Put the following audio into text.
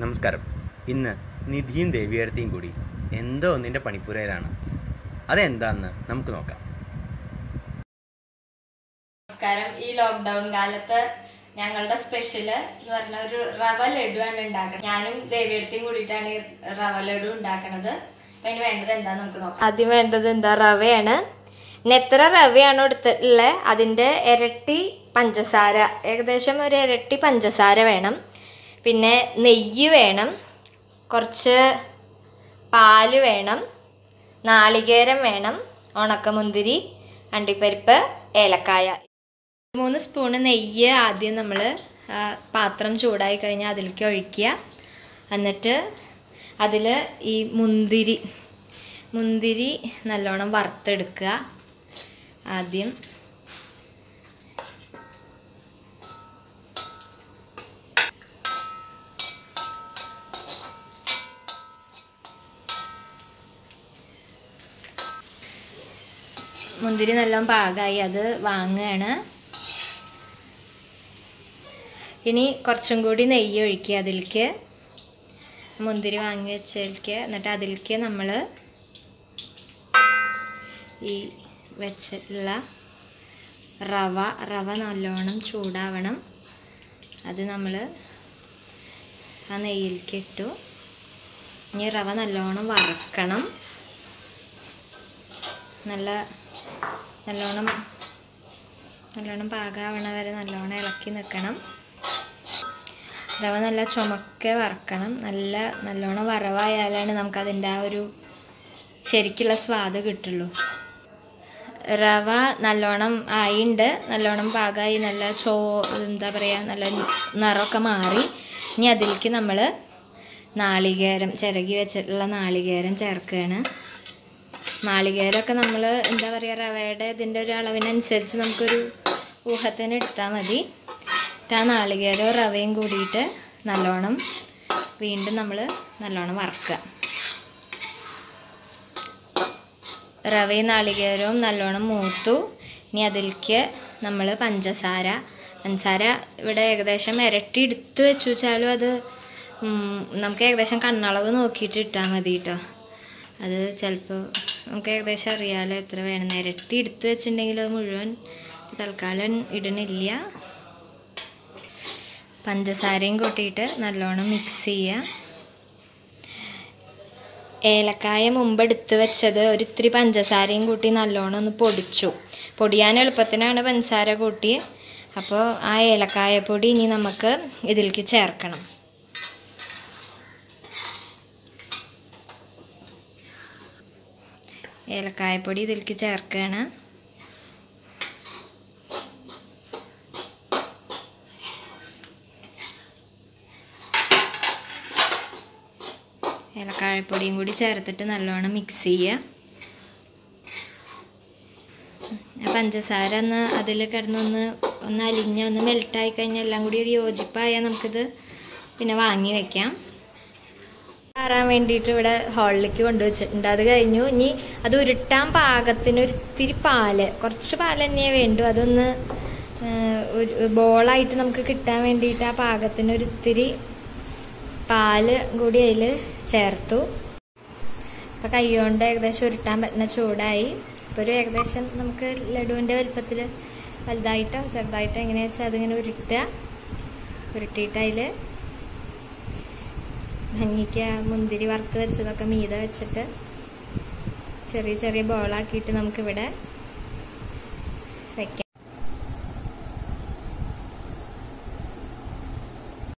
നമസ്കാരം. ഇന്ന് നിധിയും ദേവിയടുത്തേയും കൂടി എന്തോ ഒന്നിന്റെ പണിപ്പുരയിലാണ്. അതെന്താന്ന് നമുക്ക് നോക്കാം. നമസ്കാരം. ഈ ലോക്ക്ഡൗൺ കാലത്ത് ഞങ്ങളുടെ സ്പെഷ്യൽ എന്ന് പറഞ്ഞ ഒരു റവ ലഡുവാണ് ഉണ്ടാക്കുന്നത് ഞാനും ദേവിയടുത്തേയും കൂടിയിട്ടാണ് ഈ റവ ലഡു ഉണ്ടാക്കുന്നത് അപ്പൊ അതിന് വേണ്ടത് എന്താ നമുക്ക് നോക്കാം. ആദ്യം വേണ്ടത് എന്താ? റവയാണ്. നെത്ര എത്ര റവയാണോ എടുത്തിട്ടുള്ളത് അതിന്റെ ഇരട്ടി പഞ്ചസാര. ഏകദേശം ഒരു ഇരട്ടി പഞ്ചസാര വേണം. പിന്നെ നെയ്യ് വേണം കുറച്ച് പാൽ വേണം നാളികേരം വേണം ഉണക്കമുന്തിരി അണ്ടിപ്പരിപ്പ് ഏലക്കായ. മൂന്ന് സ്പൂണ് നെയ്യ് ആദ്യം നമ്മൾ പാത്രം ചൂടായി കഴിഞ്ഞാൽ അതിലേക്ക് ഒഴിക്കുക. എന്നിട്ട് അതിൽ ഈ മുന്തിരി മുന്തിരി നല്ലോണം വറുത്തെടുക്കുക. ആദ്യം മുന്തിരി നല്ലോണം പാകമായി അത് വാങ്ങുകയാണ്. ഇനി കുറച്ചും കൂടി നെയ്യ് ഒഴിക്കുക അതിലേക്ക് മുന്തിരി വാങ്ങി വെച്ചതിലേക്ക് എന്നിട്ട് അതിലേക്ക് നമ്മൾ ഈ വെച്ചിട്ടുള്ള റവ റവ നല്ലോണം ചൂടാവണം. അത് നമ്മൾ ആ നെയ്യിലേക്ക് ഇട്ടു. ഇനി റവ നല്ലോണം വറക്കണം. നല്ല നല്ലോണം നല്ലോണം പാകാവണ വരെ നല്ലോണം ഇളക്കി നിൽക്കണം റവ നല്ല ചുമക്കെ വറക്കണം. നല്ല നല്ലോണം വറവായാലാണ് നമുക്കതിന്റെ ആ ഒരു ശരിക്കുള്ള സ്വാദ് കിട്ടുള്ളൂ. റവ നല്ലോണം ആയിണ്ട്. നല്ലോണം പാകമായി നല്ല ചോ എന്താ പറയുക നല്ല നിറമൊക്കെ മാറി. ഇനി അതിലേക്ക് നമ്മൾ നാളികേരം ചിരകി വെച്ചിട്ടുള്ള നാളികേരം ചേർക്കുകയാണ് നാളികേരമൊക്കെ നമ്മൾ എന്താ പറയുക റവയുടെ ഇതിന്റെ ഒരു അളവിനനുസരിച്ച് നമുക്കൊരു ഊഹത്തിന് എടുത്താൽ മതി. ആ നാളികേരവും റവയും കൂടിയിട്ട് നല്ലോണം വീണ്ടും നമ്മൾ നല്ലോണം വറക്കുക. റവയും നാളികേരവും നല്ലോണം മൂത്തു. ഇനി അതിലേക്ക് നമ്മൾ പഞ്ചസാര പഞ്ചസാര ഇവിടെ ഏകദേശം ഇരട്ടി എടുത്ത് വെച്ചു വെച്ചാലും അത് നമുക്ക് ഏകദേശം കണ്ണളവ് നോക്കിയിട്ട് ഇട്ടാൽ മതി കേട്ടോ അത് ചിലപ്പോൾ നമുക്ക് ഏകദേശം അറിയാമല്ലോ എത്ര വേണം ഇരട്ടി എടുത്ത് വെച്ചിട്ടുണ്ടെങ്കിൽ അത് മുഴുവൻ തൽക്കാലം ഇടണില്ല. പഞ്ചസാരയും കൂട്ടിയിട്ട് നല്ലോണം മിക്സ് ചെയ്യുക ഏലക്കായ മുമ്പ് എടുത്ത് വെച്ചത് ഒരു ഇത്തിരി പഞ്ചസാരയും കൂട്ടി നല്ലോണം ഒന്ന് പൊടിച്ചു. പൊടിയാൻ എളുപ്പത്തിനാണ് പഞ്ചസാര കൂട്ടി. അപ്പോൾ ആ ഏലക്കായ പൊടി ഇനി നമുക്ക് ഇതിലേക്ക് ചേർക്കണം. ഏലക്കായപ്പൊടി ഇതിലേക്ക് ചേർക്കുകയാണ്. ഏലക്കായപ്പൊടിയും കൂടി ചേർത്തിട്ട് നല്ലോണം മിക്സ് ചെയ്യുക. പഞ്ചസാര ഒന്ന് അതിൽ കിടന്നൊന്ന് ഒന്ന് അലിഞ്ഞ ഒന്ന് മെൽട്ടായി കഴിഞ്ഞാൽ എല്ലാം കൂടി ഒരു യോജിപ്പായാൽ നമുക്കിത് പിന്നെ വാങ്ങി വെക്കാം. മാറാൻ വേണ്ടിയിട്ട് ഇവിടെ ഹാളിലേക്ക് കൊണ്ടുവച്ചിട്ടുണ്ട്. അത് കഴിഞ്ഞു. ഇനി അത് ഉരുട്ടാൻ പാകത്തിന് ഒരിത്തിരി പാൽ. കുറച്ച് പാൽ തന്നെയേ വേണ്ടു. അതൊന്ന് ബോളായിട്ട് നമുക്ക് കിട്ടാൻ വേണ്ടിയിട്ട് ആ പാകത്തിന് ഒരിത്തിരി പാൽ കൂടി അതിൽ ചേർത്തു. അപ്പം കൈകൊണ്ട് ഏകദേശം ഉരുട്ടാൻ പറ്റുന്ന ചൂടായി. അപ്പോൾ ഒരു ഏകദേശം നമുക്ക് ലഡുവിന്റെ വലുപ്പത്തിൽ വലുതായിട്ടോ ചെറുതായിട്ടോ എങ്ങനെയാ വെച്ചാൽ അതിങ്ങനെ ഉരുട്ടുക. ഉരുട്ടിയിട്ട് അതിൽ ആ മുന്തിരി വറുത്ത് വെച്ചതൊക്കെ മീത വെച്ചിട്ട് ചെറിയ ചെറിയ ബോളാക്കിയിട്ട് നമുക്കിവിടെ വെക്കാം.